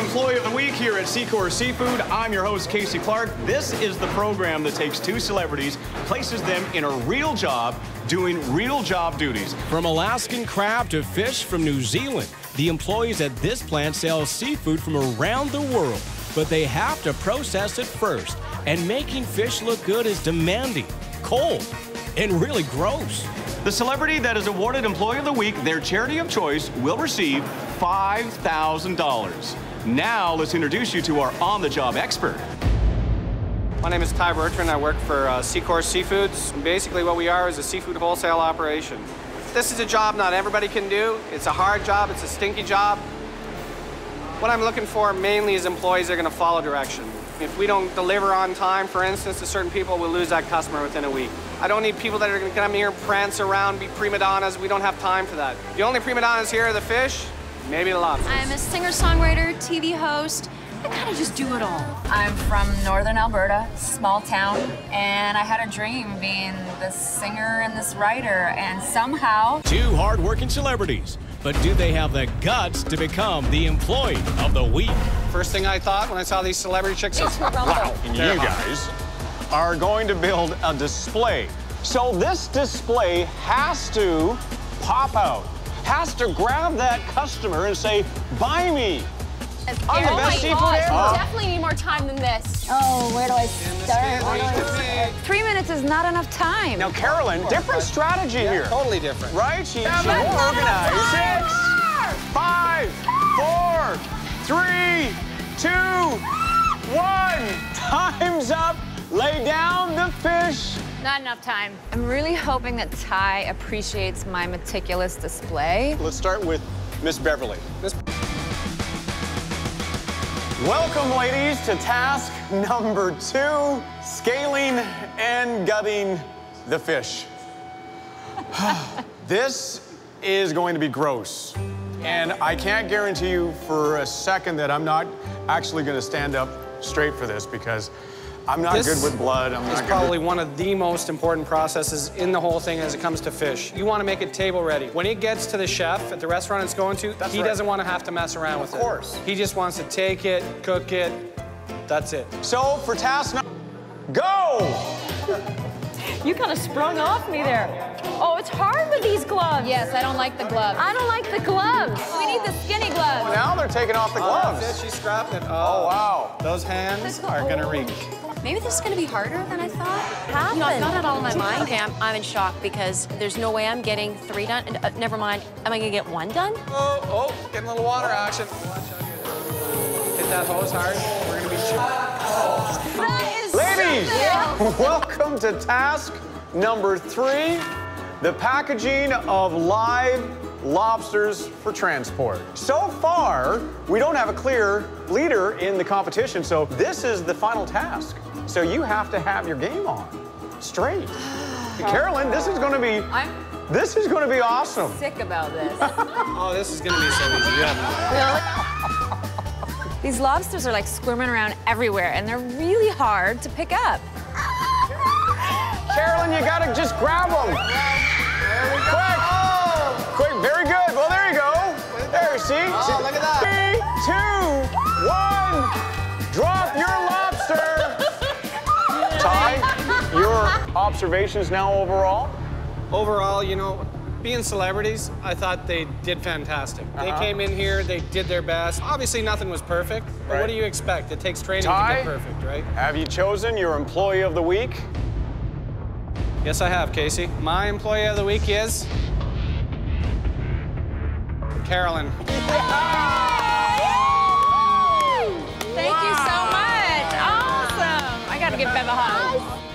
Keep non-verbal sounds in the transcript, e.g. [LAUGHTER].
Employee of the Week here at Seacore Seafood. I'm your host, Casey Clark. This is the program that takes two celebrities, places them in a real job, doing real job duties. From Alaskan crab to fish from New Zealand, the employees at this plant sell seafood from around the world, but they have to process it first. And making fish look good is demanding, cold, and really gross. The celebrity that is awarded Employee of the Week, their charity of choice, will receive $5,000. Now, let's introduce you to our on the job expert. My name is Ty Bertrand. I work for uh, Seacore Seafoods. Basically, what we are is a seafood wholesale operation. This is a job not everybody can do. It's a hard job, it's a stinky job. What I'm looking for mainly is employees that are going to follow direction. If we don't deliver on time, for instance, to certain people, we'll lose that customer within a week. I don't need people that are going to come here and prance around, be prima donnas. We don't have time for that. The only prima donnas here are the fish, maybe the lobsters. I'm a singer-songwriter, TV host. I kind of just do it all. I'm from northern Alberta, small town, and I had a dream being this singer and this writer, and somehow. Two hardworking celebrities, but do they have the guts to become the employee of the week? First thing I thought when I saw these celebrity chicks is, [LAUGHS] wow, And you guys are going to build a display. So this display has to pop out, has to grab that customer and say, buy me. I'm the oh best my seafood gosh, ever. we definitely need more time than this. Oh, where do I start? Where do I start? Three minutes is not enough time. Now, Carolyn, different strategy here. totally different. Right? She, she's more organized. Six, five, four, three, two, one. [LAUGHS] Time's up. Lay down the fish. Not enough time. I'm really hoping that Ty appreciates my meticulous display. Let's start with Miss Beverly. Miss Welcome, ladies, to task number two, scaling and gutting the fish. [SIGHS] this is going to be gross. And I can't guarantee you for a second that I'm not actually going to stand up straight for this because I'm not This good with blood. I'm It's not good probably one of the most important processes in the whole thing as it comes to fish. You want to make it table ready. When it gets to the chef at the restaurant it's going to, That's he right. doesn't want to have to mess around with it. Of course. He just wants to take it, cook it. That's it. So for task number, go! You kind of sprung off me there. Oh, it's hard with these gloves. Yes, I don't like the gloves. I don't like the gloves. We need the skinny gloves. Well, Now they're taking off the Oh, gloves. that's it. She's strapping it. Oh, wow. Those hands are going to reach. Maybe this is going to be harder than I thought. You know, I've got it all in my mind. Okay, I'm, I'm in shock because there's no way I'm getting three done. Uh, never mind. Am I going to get one done? Oh, oh, getting a little water action. Hit that hose hard. We're going to be That is Ladies, [LAUGHS] welcome to task number three, the packaging of live lobsters for transport. So far, we don't have a clear leader in the competition, so this is the final task. So you have to have your game on, straight. [SIGHS] Carolyn, this is gonna be, I'm this is gonna be awesome. sick about this. [LAUGHS] Oh, this is going to be so easy. You have These lobsters are like squirming around everywhere, and they're really hard to pick up. Carolyn, you gotta just grab them. Your observations now overall? Overall, you know, being celebrities, I thought they did fantastic. Uh -huh. They uh-huh. came in here, they did their best. Obviously, nothing was perfect, but right. what do you expect? It takes training Ty, to get perfect, right? Have you chosen your employee of the week? Yes, I have, Casey. My employee of the week is. Carolyn. Thank wow. you so much. Awesome. I got to give Bev a hug.